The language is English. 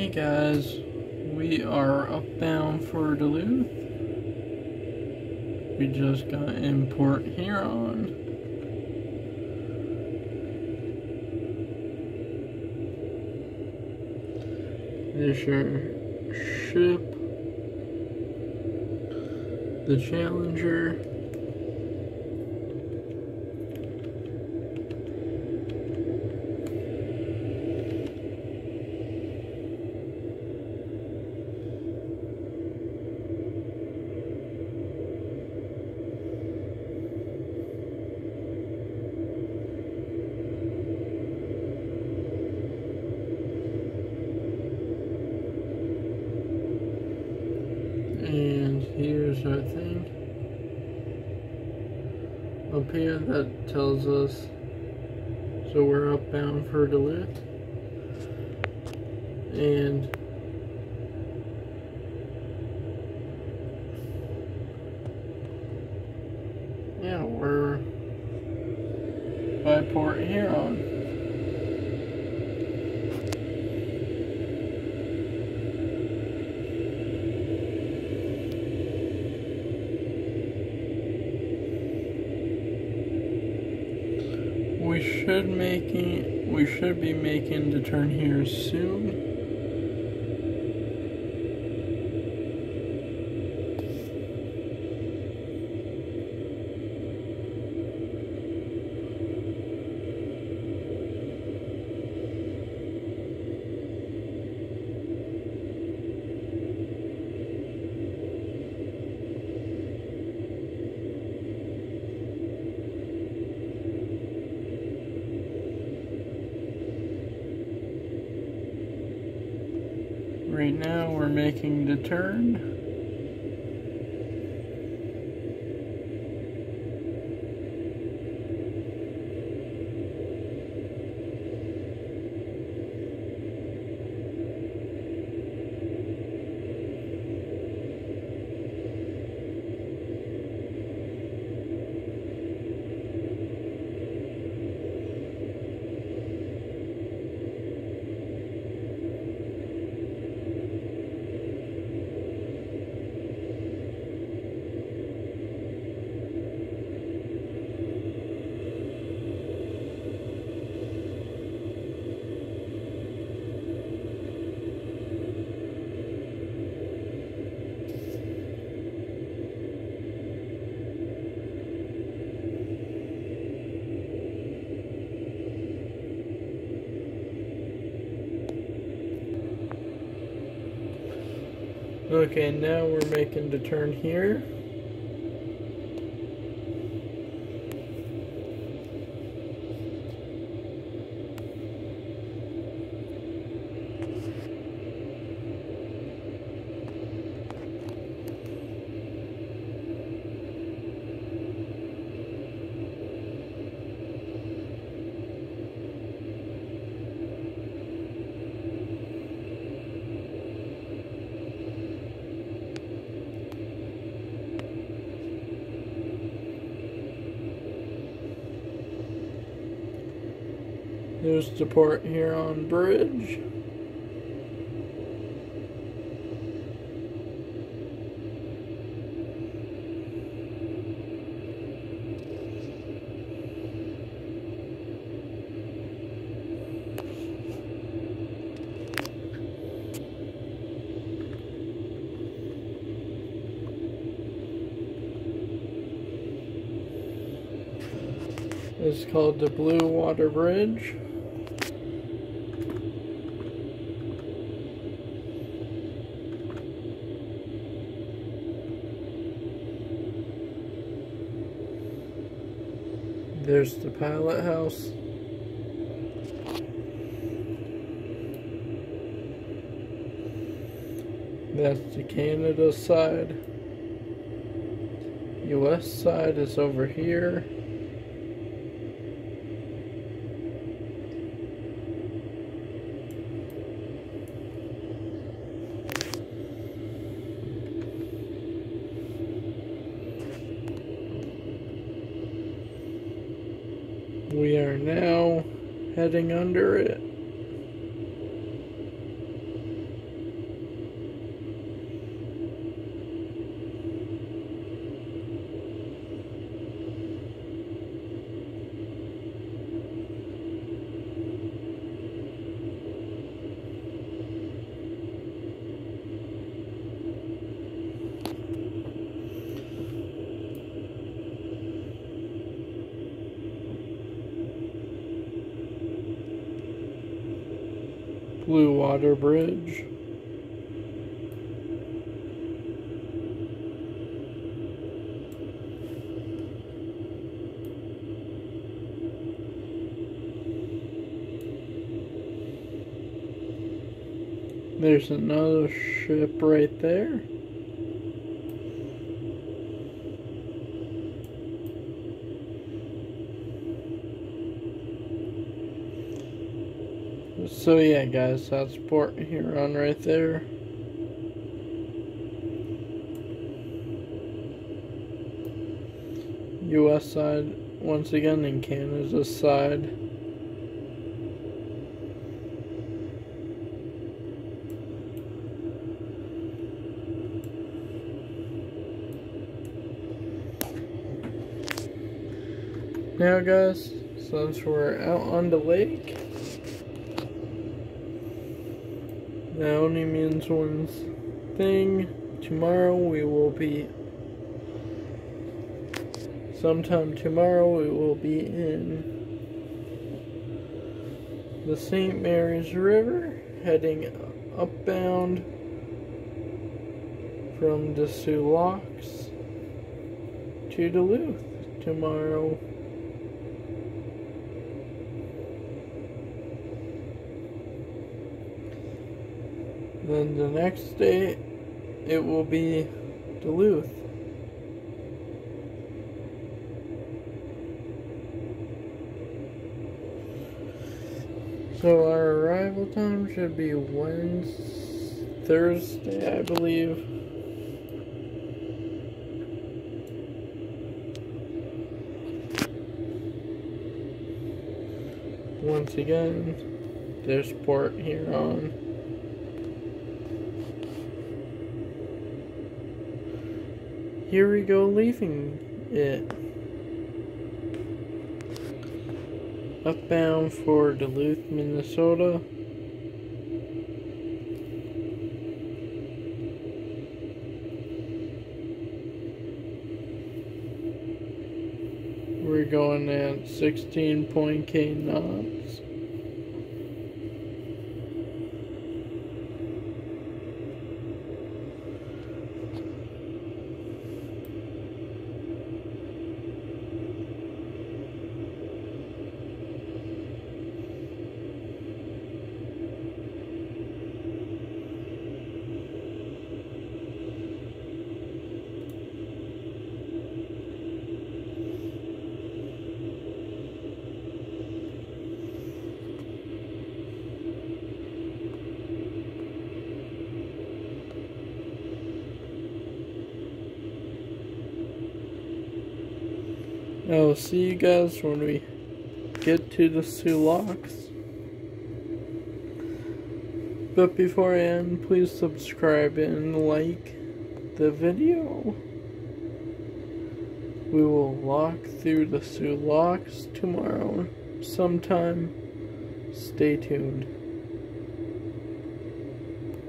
Hey guys, we are upbound for Duluth. We just got in Port Huron. There's your ship, the Challenger. And here's our thing up here that tells us so we're upbound for Duluth. And yeah, we're by Port Huron. We should making we should be making the turn here soon. Right now we're making the turn. Okay, now we're making the turn here. There's the Port Huron Bridge. It's called the Blue Water Bridge. There's the pilot house. That's the Canada side. US side is over here. We are now heading under it. Blue Water Bridge. There's another ship right there. So yeah guys, that's Port Huron right there. US side once again and Canada side. Now guys, since we're out on the lake, that only means one thing. Tomorrow we will be, sometime tomorrow we will be in the St. Mary's River, heading upbound from the Soo Locks to Duluth tomorrow. Then the next day, it will be Duluth. So our arrival time should be Wednesday, Thursday, I believe. Once again, there's Port Huron. Here we go leaving it. Upbound for Duluth, Minnesota. We're going at 16.k knots. I'll see you guys when we get to the Soo But before I end, please subscribe and like the video. We will walk through the Soo Locks tomorrow sometime. Stay tuned.